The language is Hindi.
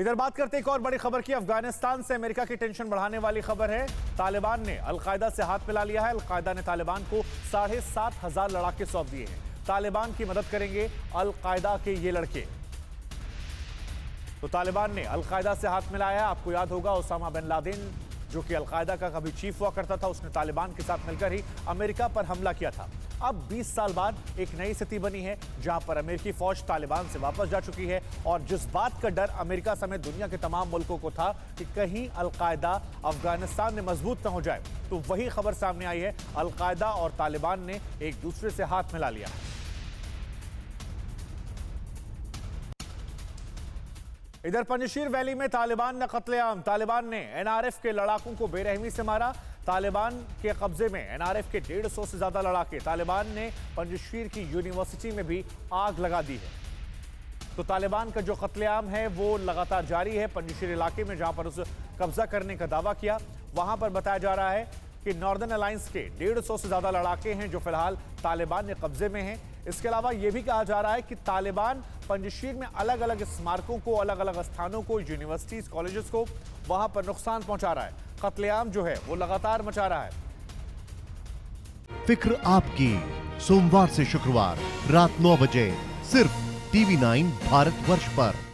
इधर बात करते एक और बड़ी खबर की। अफ़गानिस्तान से अमेरिका की टेंशन बढ़ाने वाली खबर है। तालिबान ने अलकायदा से हाथ मिला लिया है। अलकायदा ने तालिबान को साढ़े सात हज़ार लड़ाके सौंप दिए हैं। तालिबान की मदद करेंगे अलकायदा के ये लड़के। तो तालिबान ने अलकायदा से हाथ मिलाया। आपको याद होगा, ओसामा बिन लादेन, जो कि अलकायदा का कभी चीफ हुआ करता था, उसने तालिबान के साथ मिलकर ही अमेरिका पर हमला किया था। अब 20 साल बाद एक नई स्थिति बनी है, जहाँ पर अमेरिकी फौज तालिबान से वापस जा चुकी है। और जिस बात का डर अमेरिका समेत दुनिया के तमाम मुल्कों को था कि कहीं अलकायदा अफ़गानिस्तान में मज़बूत न हो जाए तो वही खबर सामने आई है। अलकायदा और तालिबान ने एक दूसरे से हाथ मिला लिया। इधर पंजशीर वैली में तालिबान ने कत्लेआम तालिबान ने एनआरएफ के लड़ाकों को बेरहमी से मारा। तालिबान के कब्जे में एनआरएफ के डेढ़ सौ से ज़्यादा लड़ाके। तालिबान ने पंजशीर की यूनिवर्सिटी में भी आग लगा दी है। तो तालिबान का जो कत्लेआम है, वो लगातार जारी है। पंजशीर इलाके में जहाँ पर उस कब्जा करने का दावा किया, वहाँ पर बताया जा रहा है कि नॉर्दर्न अलायंस के डेढ़ सौ से ज़्यादा लड़ाके हैं जो फ़िलहाल तालिबान के कब्जे में हैं। इसके अलावा यह भी कहा जा रहा है कि तालिबान पंजशीर में अलग अलग स्मारकों को अलग अलग स्थानों को यूनिवर्सिटीज कॉलेजेस को वहाँ पर नुकसान पहुँचा रहा है। कत्लेआम जो है, वो लगातार मचा रहा है। फ़िक्र आपकी। सोमवार से शुक्रवार, रात नौ बजे, सिर्फ़ टीवी नाइन भारत वर्ष पर।